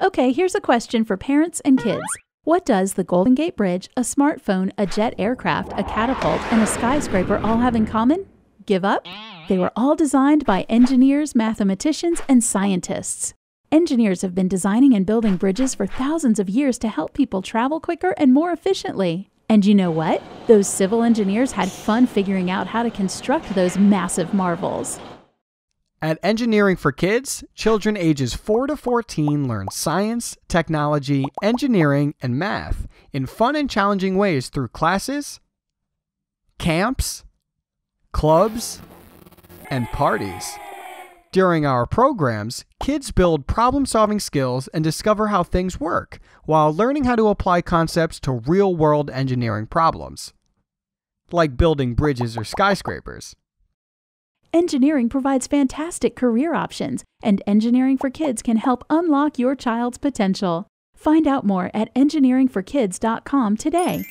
Okay, here's a question for parents and kids. What does the Golden Gate Bridge, a smartphone, a jet aircraft, a catapult, and a skyscraper all have in common? Give up? They were all designed by engineers, mathematicians, and scientists. Engineers have been designing and building bridges for thousands of years to help people travel quicker and more efficiently. And you know what? Those civil engineers had fun figuring out how to construct those massive marvels. At Engineering for Kids, children ages 4 to 14 learn science, technology, engineering, and math in fun and challenging ways through classes, camps, clubs, and parties. During our programs, kids build problem solving skills and discover how things work while learning how to apply concepts to real world engineering problems, like building bridges or skyscrapers. Engineering provides fantastic career options, and Engineering for Kids can help unlock your child's potential. Find out more at engineeringforkids.com today.